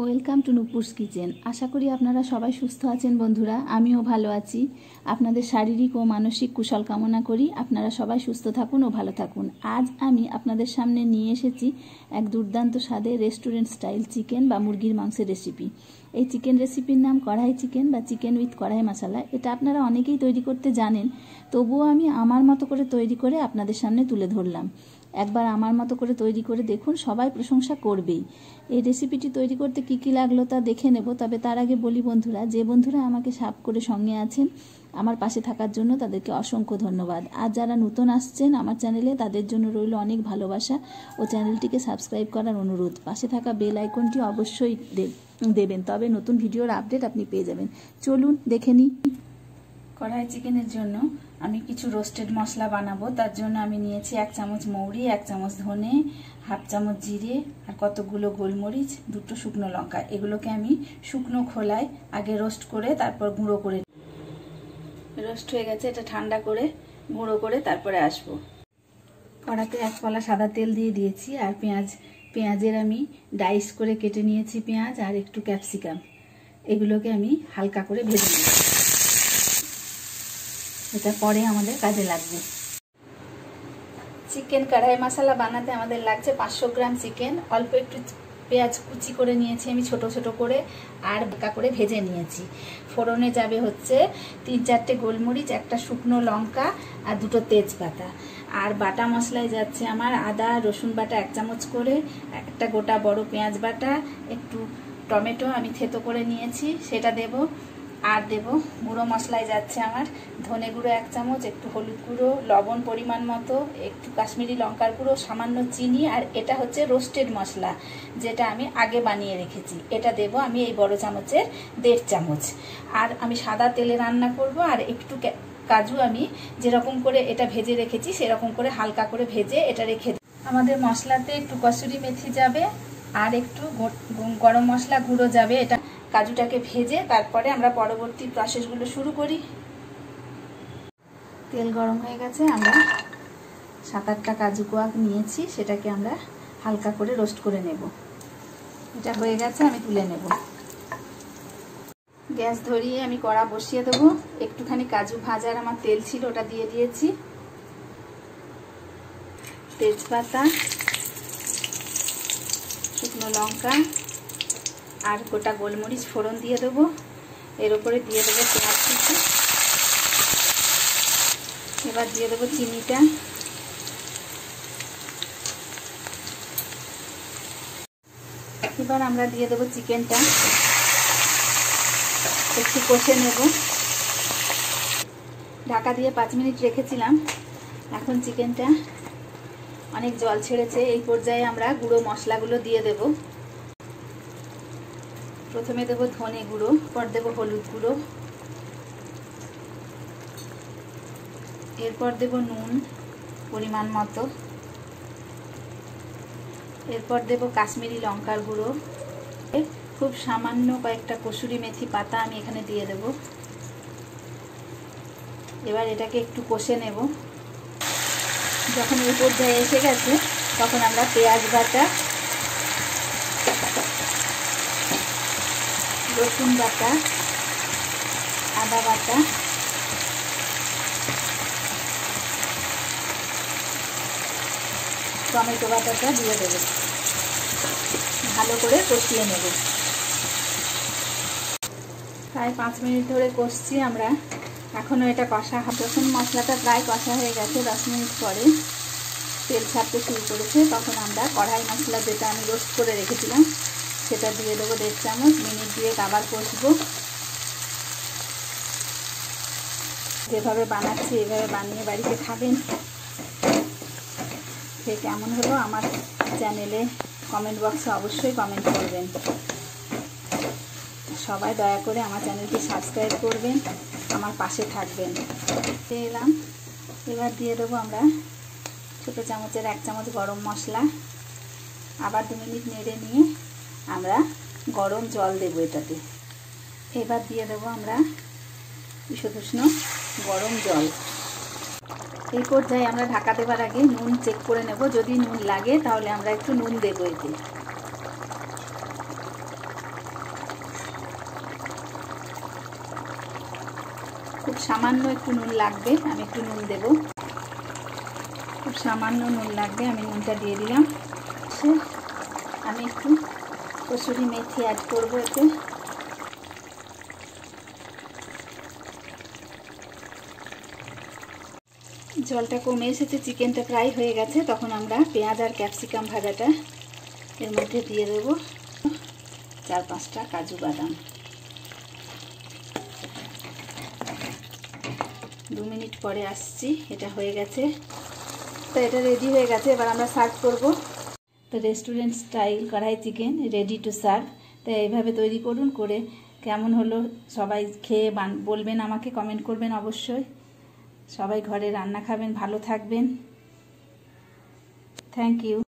Welcome to নুপুস kitchen. আশা করি আপনারা সবাই সুস্থ আছেন বন্ধুরা, আমিও ভালো আছি। আপনাদের শারীরিক ও মানসিক কুশল কামনা করি, আপনারা সবাই সুস্থ থাকুন ও ভালো থাকুন। আজ আমি আপনাদের সামনে নিয়ে এসেছি এক দুর্দান্ত স্বাদে রেস্টুরেন্ট স্টাইল চিকেন বা মুরগির মাংসের রেসিপি এই চিকেন রেসিপির নাম কড়াই চিকেন বা চিকেন উইথ কড়াই মশালা। এটা আপনারা অনেকেই তৈরি করতে জানেন, তবুও আমি আমার মতো করে তৈরি করে আপনাদের সামনে তুলে ধরলাম। একবার আমার মতো করে তৈরি করে দেখুন, সবাই প্রশংসা করবেই। এই রেসিপিটি তৈরি করতে কী কী লাগল তা দেখে নেব, তবে তার আগে বলি বন্ধুরা, যে বন্ধুরা আমাকে সাপ করে সঙ্গে আছেন, আমার পাশে থাকার জন্য তাদেরকে অসংখ্য ধন্যবাদ। আর যারা নতুন আসছেন আমার চ্যানেলে, তাদের জন্য রইল অনেক ভালোবাসা ও চ্যানেলটিকে সাবস্ক্রাইব করার অনুরোধ। পাশে থাকা বেল আইকনটি অবশ্যই দেবেন, তবে নতুন ভিডিওর আপডেট আপনি পেয়ে যাবেন। চলুন, দেখে নিই। কড়াই চিকেনের জন্য আমি কিছু রোস্টেড মশলা বানাবো। তার জন্য আমি নিয়েছি এক চামচ মৌরি, এক চামচ ধনে, হাফ চামচ জিরে আর কতগুলো গোলমরিচ, দুটো শুকনো লঙ্কা। এগুলোকে আমি শুকনো খোলায় আগে রোস্ট করে তারপর গুঁড়ো করে রোস্ট হয়ে গেছে, এটা ঠান্ডা করে গুঁড়ো করে তারপরে আসব। কড়াতে এক কলা সাদা তেল দিয়ে দিয়েছি আর পেঁয়াজ, পেঁয়াজের আমি ডাইস করে কেটে নিয়েছি পেঁয়াজ আর একটু ক্যাপসিকাম এগুলোকে আমি হালকা করে ভেজে নিয়েছি এটা পরে আমাদের কাজে লাগবে। চিকেন কড়াই মশলা বানাতে আমাদের লাগছে পাঁচশো গ্রাম চিকেন। অল্প একটু পেঁয়াজ কুচি করে নিয়েছি আমি, ছোট ছোট করে, আর বাঁকা করে ভেজে নিয়েছি। ফোড়নে যাবে হচ্ছে তিন চারটে গোলমরিচ, একটা শুকনো লঙ্কা আর দুটো তেজপাতা। আর বাটা মশলায় যাচ্ছে আমার আদা, রসুন বাটা এক চামচ করে, একটা গোটা বড় পেঁয়াজ বাটা, একটু টমেটো আমি থেতো করে নিয়েছি, সেটা দেব। আর দেব। গুঁড়ো মশলায় যাচ্ছে আমার। ধনে গুঁড়ো এক চামচ, একটু হলুদ গুঁড়ো, লবণ পরিমাণ মতো, একটু কাশ্মীরি লঙ্কার গুঁড়ো, সামান্য চিনি, আর এটা হচ্ছে রোস্টেড মশলা, যেটা আমি আগে বানিয়ে রেখেছি। এটা দেব আমি এই বড় চামচের দেড় চামচ। আর আমি সাদা তেলে রান্না করব, আর একটু কাজু আমি যেরকম করে এটা ভেজে রেখেছি, সেরকম করে হালকা করে ভেজে এটা রেখে আমাদের মশলাতে একটু কসুরি মেথি যাবে আর একটু গরম মশলা গুঁড়ো যাবে, এটা কাজুটাকে ভেজে তারপরে আমরা পরবর্তী প্রসেসগুলো শুরু করি। তেল গরম হয়ে গেছে, আমরা সাত আটটা কাজু কোয়াক নিয়েছি, সেটাকে আমরা হালকা করে রোস্ট করে নেব। এটা হয়ে গেছে, আমি তুলে নেব। গ্যাস ধরিয়ে আমি কড়া বসিয়ে দেবো। একটুখানি কাজু ভাজার আমার তেল ছিল, ওটা দিয়ে দিয়েছি। তেজপাতা শুকনো লঙ্কা আর গোটা গোলমরিচ ফোড়ন দিয়ে দেবো। এর উপরে দিয়ে দেবো পেঁয়াজ কুচি। এবার দিয়ে দেবো চিনিটা। এবার আমরা দিয়ে দেবো চিকেনটা। একটু কষে নেব। ঢাকা দিয়ে পাঁচ মিনিট রেখেছিলাম। এখন চিকেনটা অনেক জল ছেড়েছে, এই পর্যায়ে আমরা গুঁড়ো মশলাগুলো দিয়ে দেব। প্রথমে দেব ধনে গুঁড়ো, পর দেব হলুদ গুঁড়ো। এরপর দেব নুন পরিমাণ মতো। এরপর দেব কাশ্মীরি লঙ্কার গুঁড়ো। খুব সামান্য কয়েকটা কসুরি মেথি পাতা আমি এখানে দিয়ে দেব। এবার এটাকে একটু কষে নেব। যখন এই পর্যায়ে এসে গেছে, তখন আমরা পেঁয়াজ বাটা, রসুন বাটা, আদা বাটা, টমেটো বাটাটা দিয়ে দেব। ভালো করে কষিয়ে নেব। প্রায় পাঁচ মিনিট ধরে কষছি আমরা। এখনও এটা কষা যখন মশলাটা প্রায় কষা হয়ে গেছে দশ মিনিট পরে। তেল ছাড়তে শুরু করেছে। তখন আমরা কড়াই মশলা যেটা আমি রোস্ট করে রেখেছিলাম, সেটা দিয়ে দেবো দেড় চামচ, মিনিট দিয়ে আবার কষবো। যেভাবে বানাচ্ছি, এভাবে বানিয়ে বাড়িতে খাবেন। সে কেমন হলো আমার চ্যানেলে কমেন্ট বক্সে অবশ্যই কমেন্ট করবেন। সবাই দয়া করে আমার চ্যানেলটি সাবস্ক্রাইব করবেন। আমার পাশে থাকবেন। এলাম। এবার দিয়ে দেবো আমরা ছোটো চামচের এক চামচ গরম মশলা। আবার দু মিনিট নেড়ে নিয়ে আমরা গরম জল দেবো এটাতে। এবার দিয়ে দেবো আমরা বিশুষ্ণ গরম জল। এই পর্যায়ে আমরা ঢাকা দেবার আগে নুন চেক করে নেব। যদি নুন লাগে তাহলে আমরা একটু নুন দেবো এতে। খুব সামান্য একটু নুন লাগবে, আমি একটু নুন দেব। খুব সামান্য নুন লাগবে, আমি নুনটা দিয়ে দিলাম। আমি একটু কসুরি মেথি অ্যাড করব এতে। জলটা কমে এসেছে, চিকেনটা প্রায় হয়ে গেছে, তখন আমরা পেঁয়াজ আর ক্যাপসিকাম ভাজাটা এর মধ্যে দিয়ে দেবো। চার পাঁচটা কাজু বাদাম। দু মিনিট পরে আসছি, এটা হয়ে গেছে। তো এটা রেডি হয়ে গেছে, এবার আমরা সার্ভ করব। তো restaurant style kadai chicken ready to serve তো এইভাবে তৈরি করুন, করে কেমন হলো সবাই খেয়ে বলবেন আমাকে কমেন্ট করবেন অবশ্যই। সবাই ঘরে রান্না খাবেন, ভালো থাকবেন। Thank you